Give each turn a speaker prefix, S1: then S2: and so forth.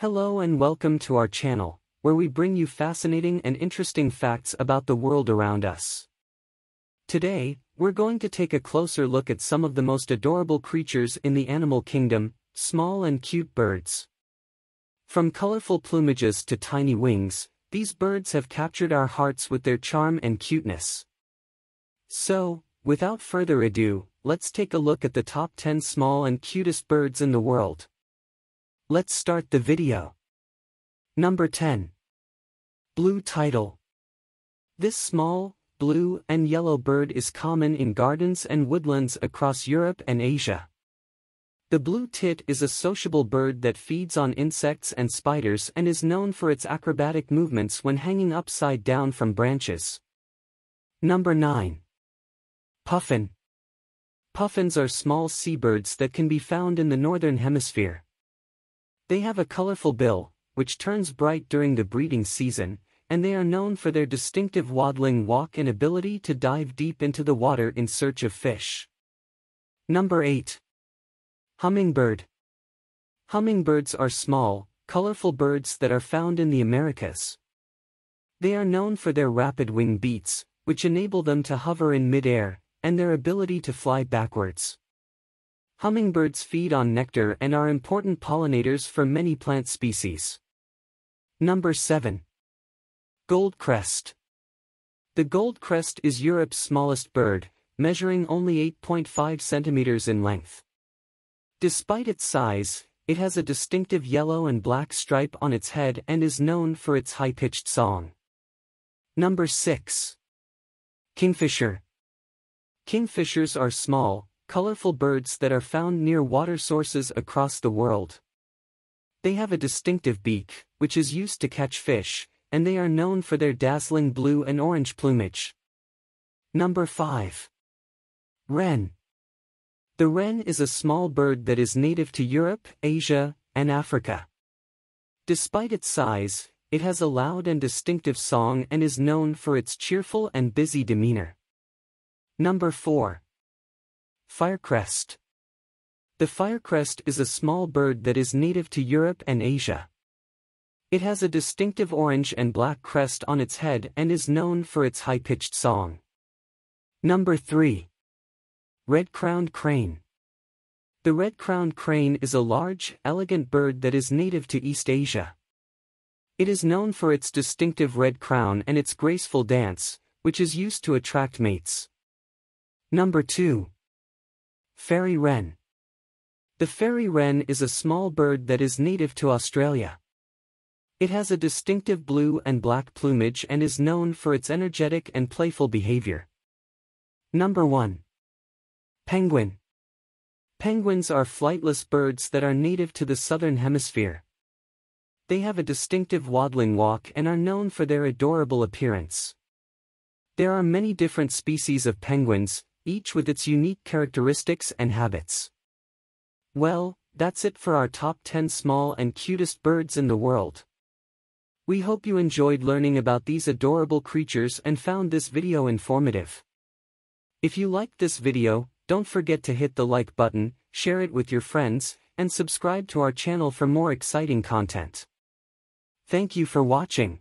S1: Hello and welcome to our channel, where we bring you fascinating and interesting facts about the world around us. Today, we're going to take a closer look at some of the most adorable creatures in the animal kingdom, small and cute birds. From colorful plumages to tiny wings, these birds have captured our hearts with their charm and cuteness. So, without further ado, let's take a look at the top 10 small and cutest birds in the world. Let's start the video. Number 10. Blue Tit. This small, blue and yellow bird is common in gardens and woodlands across Europe and Asia. The blue tit is a sociable bird that feeds on insects and spiders and is known for its acrobatic movements when hanging upside down from branches. Number 9. Puffin. Puffins are small seabirds that can be found in the northern hemisphere. They have a colorful bill, which turns bright during the breeding season, and they are known for their distinctive waddling walk and ability to dive deep into the water in search of fish. Number 8. Hummingbird. Hummingbirds are small, colorful birds that are found in the Americas. They are known for their rapid wing beats, which enable them to hover in midair, and their ability to fly backwards. Hummingbirds feed on nectar and are important pollinators for many plant species. Number 7. Goldcrest. The goldcrest is Europe's smallest bird, measuring only 8.5 centimeters in length. Despite its size, it has a distinctive yellow and black stripe on its head and is known for its high-pitched song. Number 6. Kingfisher. Kingfishers are small, colorful birds that are found near water sources across the world. They have a distinctive beak, which is used to catch fish, and they are known for their dazzling blue and orange plumage. Number 5. Wren. The wren is a small bird that is native to Europe, Asia, and Africa. Despite its size, it has a loud and distinctive song and is known for its cheerful and busy demeanor. Number 4. Firecrest. The firecrest is a small bird that is native to Europe and Asia. It has a distinctive orange and black crest on its head and is known for its high-pitched song. Number 3. Red-crowned crane. The red-crowned crane is a large, elegant bird that is native to East Asia. It is known for its distinctive red crown and its graceful dance, which is used to attract mates. Number 2. Fairy wren. The fairy wren is a small bird that is native to Australia. It has a distinctive blue and black plumage and is known for its energetic and playful behavior. Number 1. Penguin. Penguins are flightless birds that are native to the southern hemisphere. They have a distinctive waddling walk and are known for their adorable appearance. There are many different species of penguins, each with its unique characteristics and habits. Well, that's it for our top 10 small and cutest birds in the world. We hope you enjoyed learning about these adorable creatures and found this video informative. If you liked this video, don't forget to hit the like button, share it with your friends, and subscribe to our channel for more exciting content. Thank you for watching.